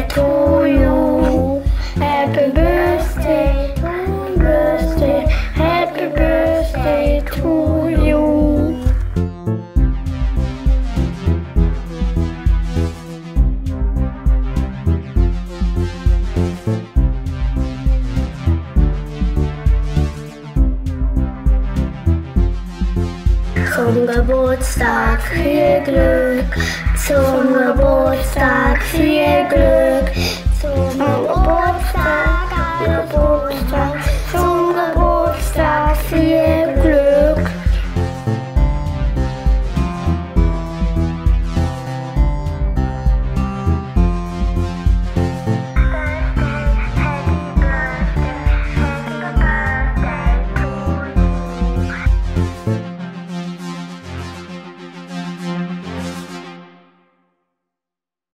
birthday to you. Happy birthday, happy birthday, happy birthday to you. Zum Geburtstag viel Glück, zum Geburtstag